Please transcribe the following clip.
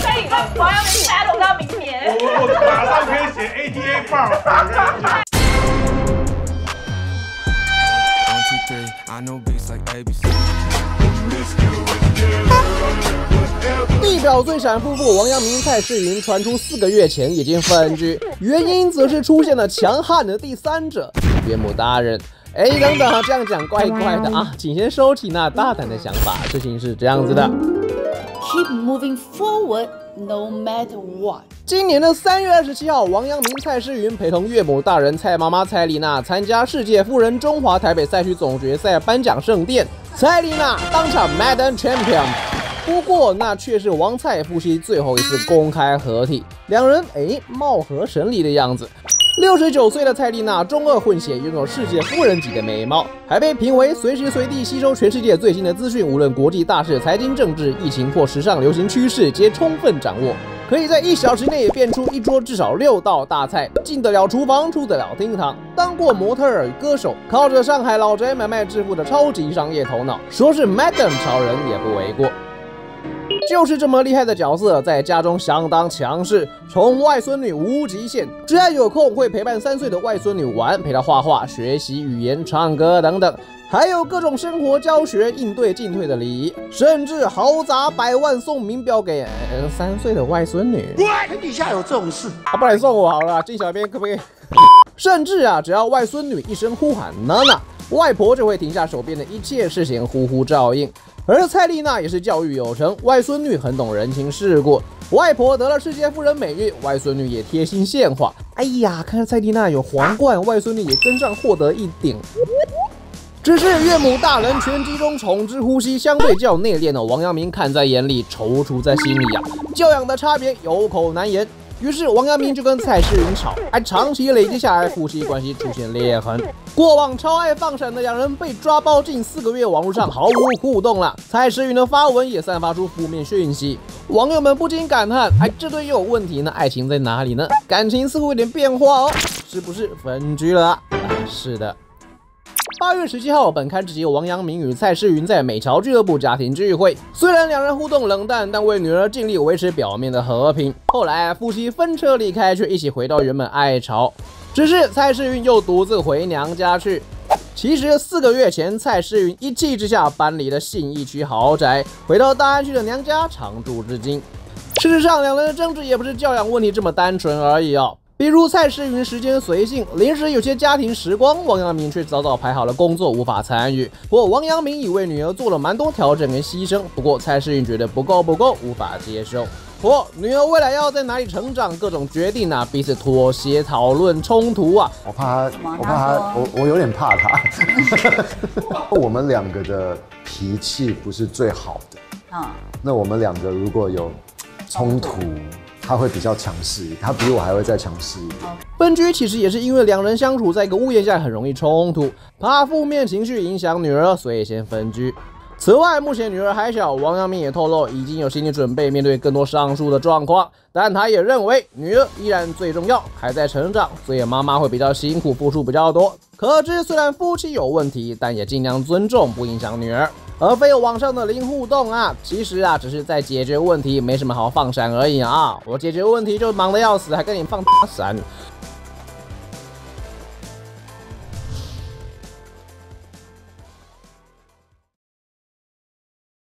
跟你跟王阳明 battle 到明年。我我马上可以写 A D A 棒。One, two, three. I know beats like ABC. 地表最闪夫妇王阳明、蔡世云传出四个月前已经分居，原因则是出现了强悍的第三者岳母大人。哎，等等啊，这样讲怪怪的啊，请先收起那大胆的想法。事情是这样子的。Keep moving forward no matter what. 今年的三月二十七号，王阳明、蔡诗芸陪同岳母大人蔡妈妈蔡丽娜参加世界富人中华台北赛区总决赛颁奖盛典，蔡丽娜当场 Madam Champion。不过那却是王蔡夫妻最后一次公开合体，两人哎貌合神离的样子。六十九岁的蔡丽娜中二混血，拥有世界富人级的美貌，还被评为随时随地吸收全世界最新的资讯，无论国际大事、财经政治、疫情或时尚流行趋势，皆充分掌握。可以在一小时内变出一桌至少六道大菜，进得了厨房，出得了厅堂。当过模特儿与歌手，靠着上海老宅买卖致富的超级商业头脑，说是 Madam 超人也不为过。就是这么厉害的角色，在家中相当强势，宠外孙女无极限，只要有空会陪伴三岁的外孙女玩，陪她画画、学习语言、唱歌等等，还有各种生活教学、应对进退的礼仪，甚至豪砸百万送名表给、呃三岁的外孙女。天底下有这种事？啊，不然送我好了，进小编可不可以？甚至啊，只要外孙女一声呼喊娜娜，外婆就会停下手边的一切事情，呼呼照应。而蔡丽娜也是教育有成，外孙女很懂人情世故，外婆得了世界富人美誉，外孙女也贴心献花。哎呀，看着蔡丽娜有皇冠，外孙女也跟上获得一顶。只是岳母大人拳击中宠之呼吸，相对较内敛的王阳明看在眼里，踌躇在心里啊，教养的差别有口难言。于是王阳明就跟蔡世云吵，还长期累积下来，夫妻关系出现裂痕。过往超爱放闪的两人被抓包近四个月，网络上毫无互动了。蔡世云的发文也散发出负面讯息，网友们不禁感叹：哎，这对又有问题呢？爱情在哪里呢？感情似乎有点变化哦，是不是分居了？啊是的。八月十七号，本刊直接王阳明与蔡诗芸在美侨俱乐部家庭聚会。虽然两人互动冷淡，但为女儿尽力维持表面的和平。后来夫妻分车离开，却一起回到原本爱巢。只是蔡诗芸又独自回娘家去。其实四个月前，蔡诗芸一气之下搬离了信义区豪宅，回到大安区的娘家常住至今。事实上，两人的争执也不是教养问题这么单纯而已哦。比如蔡诗芸时间随性，临时有些家庭时光，王阳明却早早排好了工作，无法参与。不过王阳明已为女儿做了蛮多调整跟牺牲，不过蔡诗芸觉得不够不够，无法接受。不过女儿未来要在哪里成长，各种决定啊，彼此妥协、讨论、冲突啊，我怕他，我怕他，我我有点怕他。我们两个的脾气不是最好的，嗯，那我们两个如果有冲突，他会比较强势，他比我还会再强势。分居其实也是因为两人相处在一个屋檐下很容易冲突，怕负面情绪影响女儿，所以先分居。此外，目前女儿还小，王阳明也透露已经有心理准备面对更多上述的状况，但他也认为女儿依然最重要，还在成长，所以妈妈会比较辛苦，付出比较多。可知虽然夫妻有问题，但也尽量尊重，不影响女儿，而非网上的零互动啊。其实啊，只是在解决问题，没什么好放闪而已啊。我解决问题就忙得要死，还跟你放大闪。